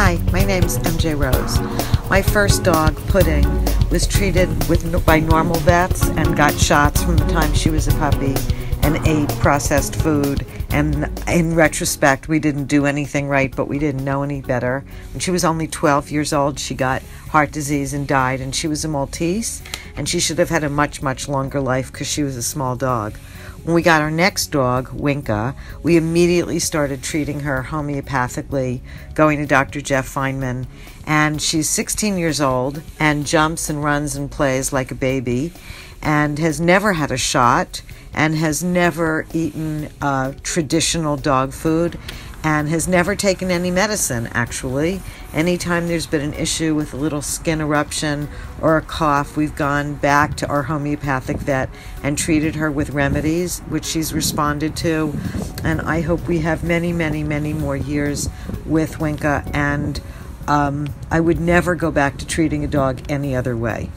Hi, my name's MJ Rose. My first dog, Pudding, was treated with by normal vets and got shots from the time she was a puppy and ate processed food. And in retrospect, we didn't do anything right, but we didn't know any better. When she was only 12 years old, she got heart disease and died. And she was a Maltese, and she should have had a much, much longer life because she was a small dog. When we got our next dog, Winka, we immediately started treating her homeopathically, going to Dr. Jeff Feinman. And she's 16 years old and jumps and runs and plays like a baby and has never had a shot and has never eaten uh, traditional dog food and has never taken any medicine actually. Anytime there's been an issue with a little skin eruption or a cough, we've gone back to our homeopathic vet and treated her with remedies, which she's responded to. And I hope we have many, many, many more years with Winka. And um, I would never go back to treating a dog any other way.